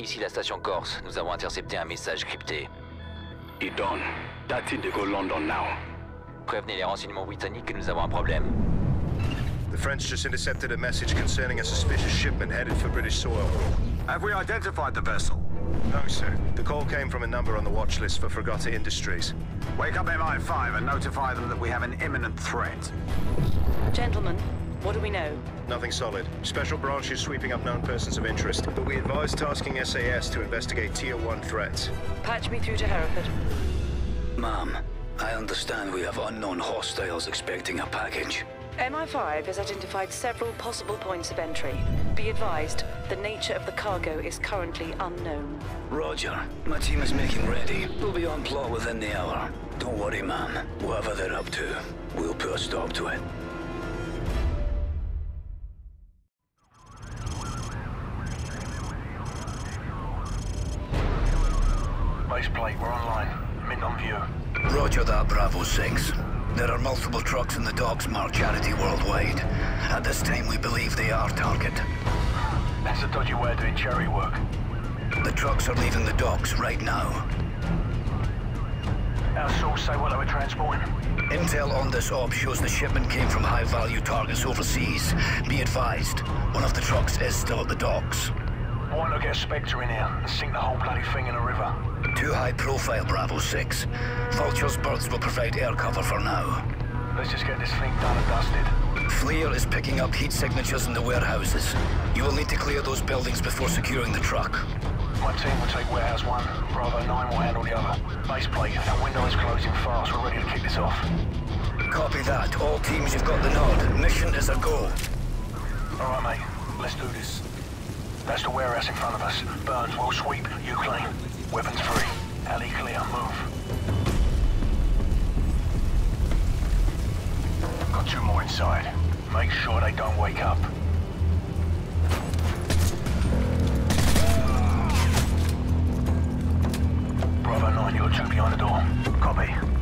Ici la station Corse. Nous avons intercepté un message crypté. It done. That's it to go London now. Prévenez les renseignements britanniques que nous avons un problème. The French just intercepted a message concerning a suspicious shipment headed for British soil. Have we identified the vessel? No, sir. The call came from a number on the watch list for Fregata Industries. Wake up MI5 and notify them that we have an imminent threat. Gentlemen, what do we know? Nothing solid. Special branch is sweeping up known persons of interest, but we advise tasking SAS to investigate Tier 1 threats. Patch me through to Hereford. Ma'am, I understand we have unknown hostiles expecting a package. MI5 has identified several possible points of entry. Be advised, the nature of the cargo is currently unknown. Roger. My team is making ready. We'll be on plot within the hour. Don't worry, ma'am. Whatever they're up to, we'll put a stop to it. Plate, we're online. Mint on view. Roger that, Bravo 6. There are multiple trucks in the docks marked Charity Worldwide. At this time, we believe they are target. That's a dodgy way of doing charity work. The trucks are leaving the docks right now. Our source say what they were transporting. Intel on this op shows the shipment came from high-value targets overseas. Be advised, one of the trucks is still at the docks. Why not get a Spectre in here and sink the whole bloody thing in a river? Too high profile, Bravo 6. Vulture's birds will provide air cover for now. Let's just get this thing done and dusted. FLIR is picking up heat signatures in the warehouses. You will need to clear those buildings before securing the truck. My team will take warehouse one. Bravo 9 will handle the other. Base plate, our window is closing fast. We're ready to kick this off. Copy that. All teams, you've got the nod. Mission is a go. All right, mate. Let's do this. That's the warehouse in front of us. Burns, we'll sweep. You clean. Weapons free. Alley clear. Move. Got two more inside. Make sure they don't wake up. Bravo 9, you're two behind the door. Copy.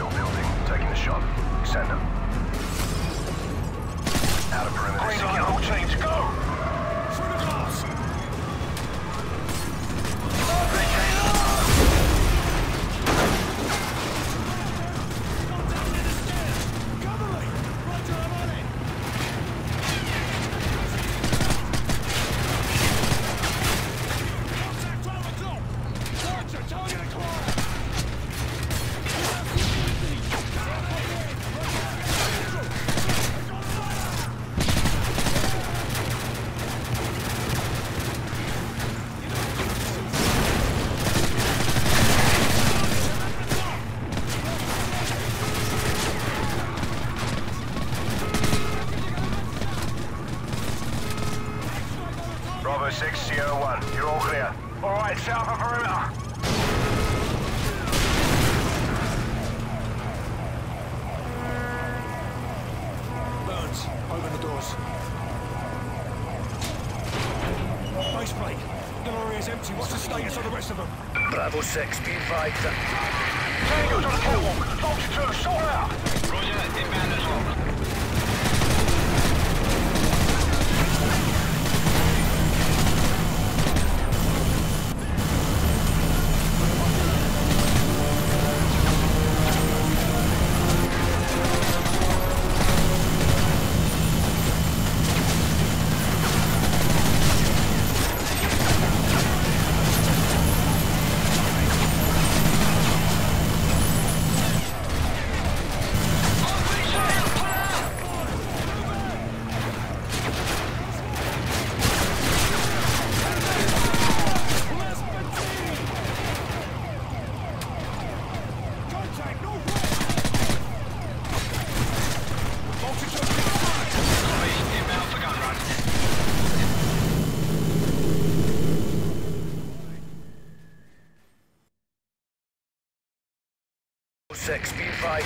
On the top floor of your building. Taking the shot. Send them. Outer perimeter Green light, secure. all teams, go! Through the glass! Base plate. Gallery is empty. What's the status of the rest of them? Bravo 6, be advised that... Tango's on the catwalk. Vulture 2, sort out. Roger, inbound as well.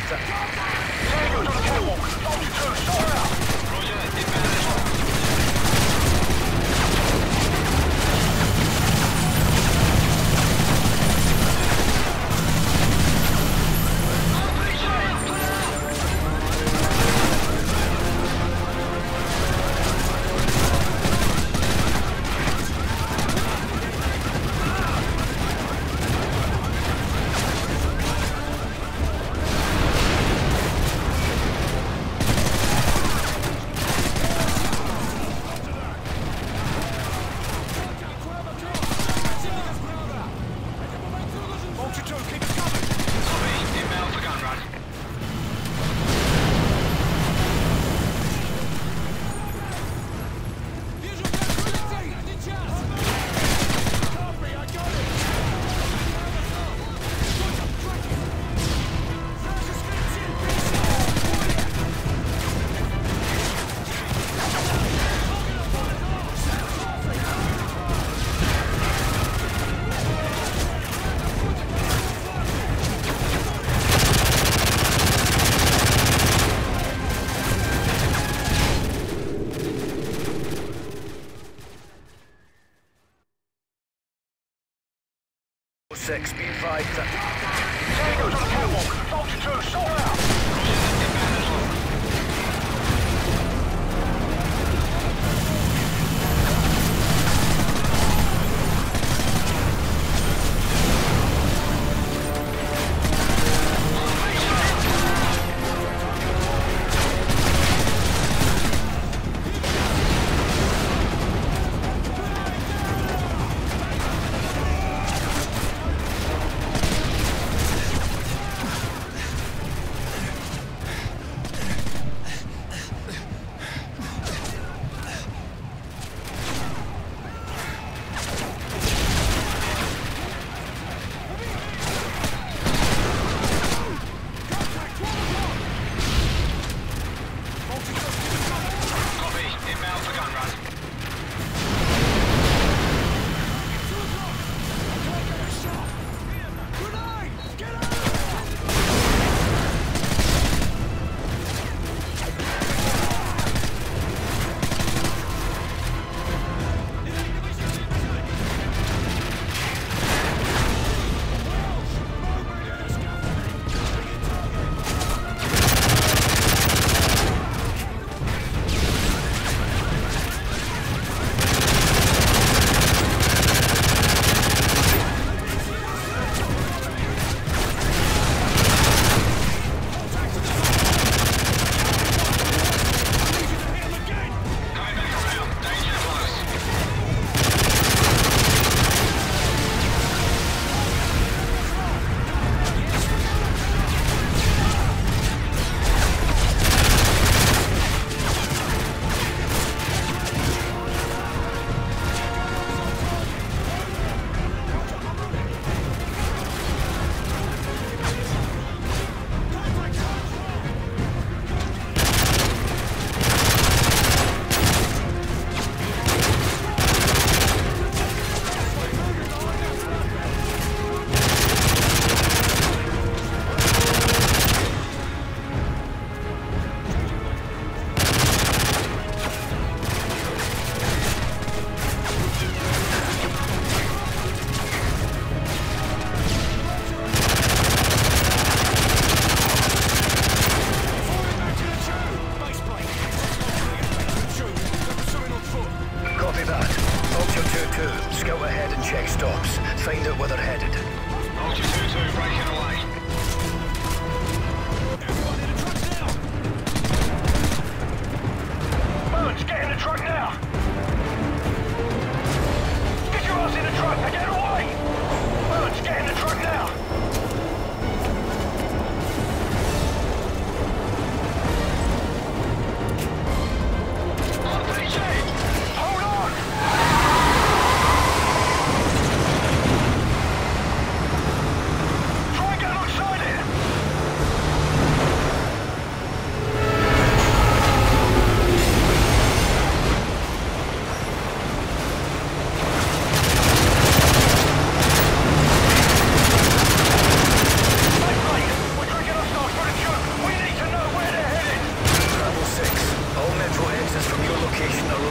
Be advised. Six, be advised.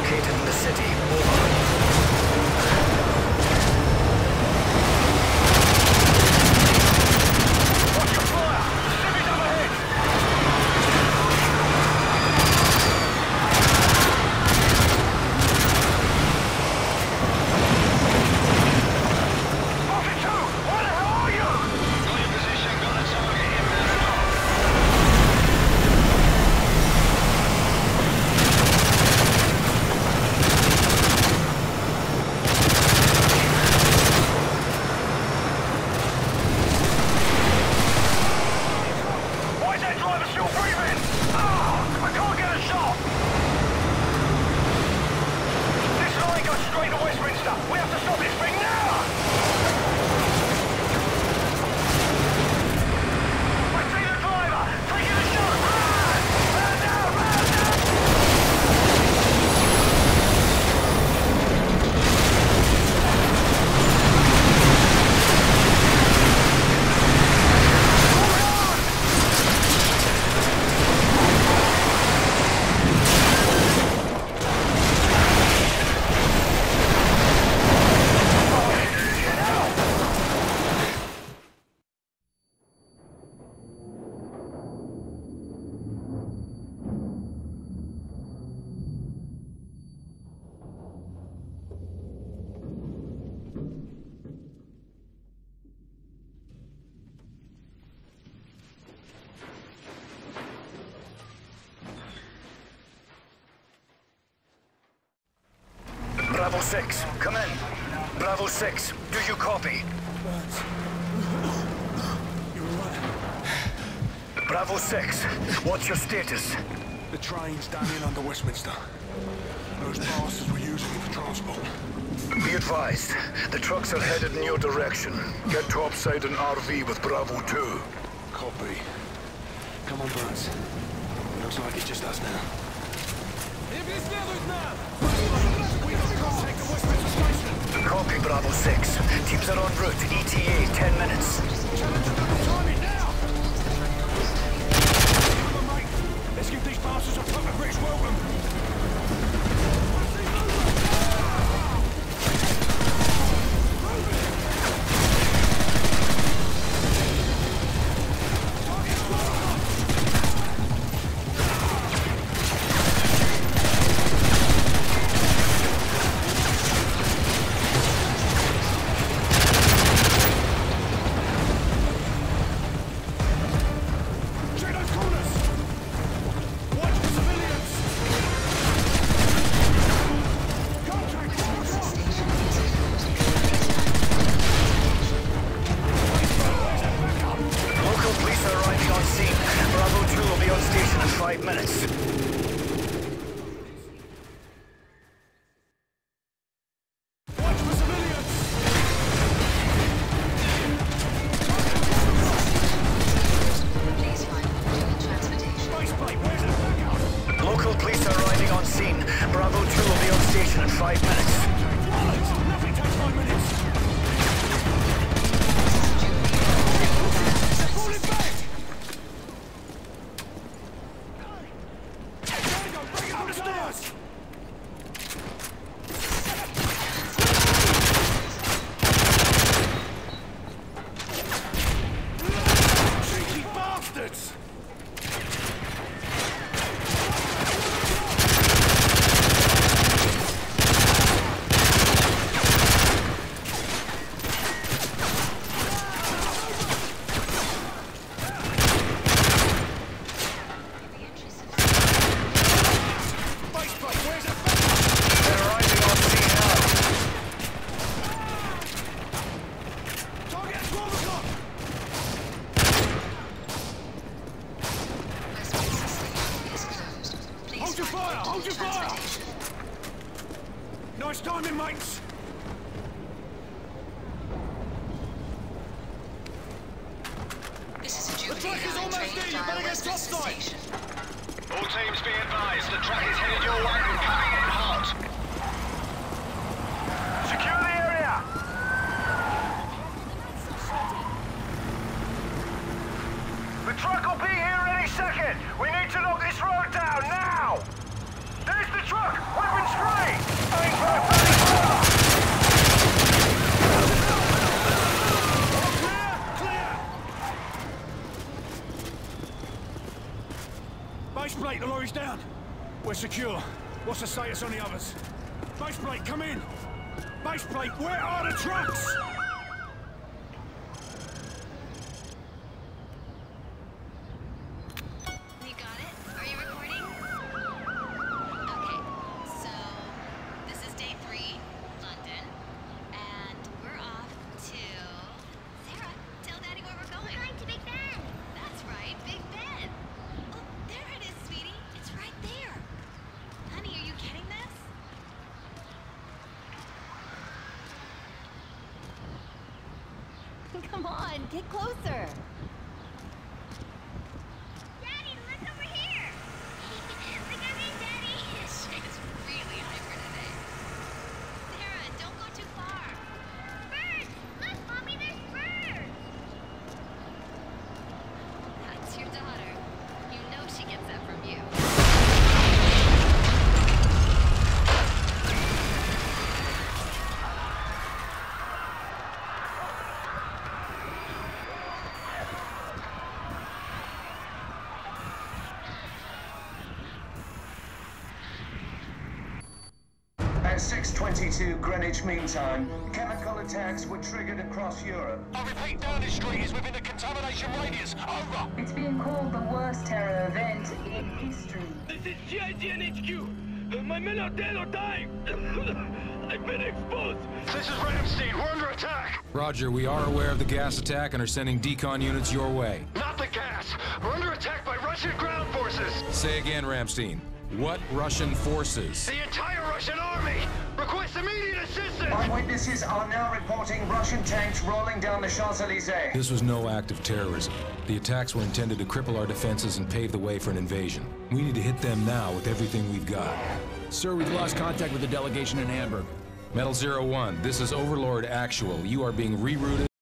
located in the city. Bravo 6, come in. Bravo 6, do you copy? Burns. You're alright. Bravo 6, what's your status? The train's down in under Westminster. Those bastards were using it for transport. Be advised, the trucks are headed in your direction. Get topside an RV with Bravo 2. Copy. Come on, Burns. Looks like it's just us now. Bravo 6. Teams are en route. ETA 10 minutes. Let's give these bastards a proper British welcome. Five minutes. Bollocks! Nothing takes five minutes! Fall it back! Django, bring it up the stairs! Cheeky bastards! Baseplate, where's the backup? They're arriving on scene now. Target at 12 o'clock! Westminster Station is closed. Please Hold your find fire! Hold your alternate fire! transportation. Nice timing, mates! This is a The Jubilee truck is almost train there, you better get Westminster topside. Station. All teams be advised. The truck is headed your way and coming in hot. Secure the area! The truck will be here any second. We need to knock this road down now. There's the truck. Weapons free. Base plate, the lorry's down. We're secure. What's the status on the others? Base plate, come in! Base plate, where are the trucks? You got it? Are you recording? Okay, so this is day three, London, and we're off to. Sarah, tell Daddy where we're going. We're going to Big Ben. That's right, Big Ben. Oh, there it is, sweetie. It's right there. Honey, are you getting this? Come on, get closer. 22 Greenwich Mean Time, chemical attacks were triggered across Europe. I repeat, Downing Street is within the contamination radius. Over. It's being called the worst terror event in history. This is GIGN HQ. My men are dead or dying. I've been exposed. This is Ramstein. We're under attack. Roger, we are aware of the gas attack and are sending decon units your way. Not the gas. We're under attack by Russian ground forces. Say again, Ramstein. What Russian forces? The entire Russian army! Request immediate assistance! Eyewitnesses are now reporting Russian tanks rolling down the Champs-Elysees. This was no act of terrorism. The attacks were intended to cripple our defenses and pave the way for an invasion. We need to hit them now with everything we've got. Sir, we've lost contact with the delegation in Hamburg. Metal Zero One, this is Overlord Actual. You are being rerouted.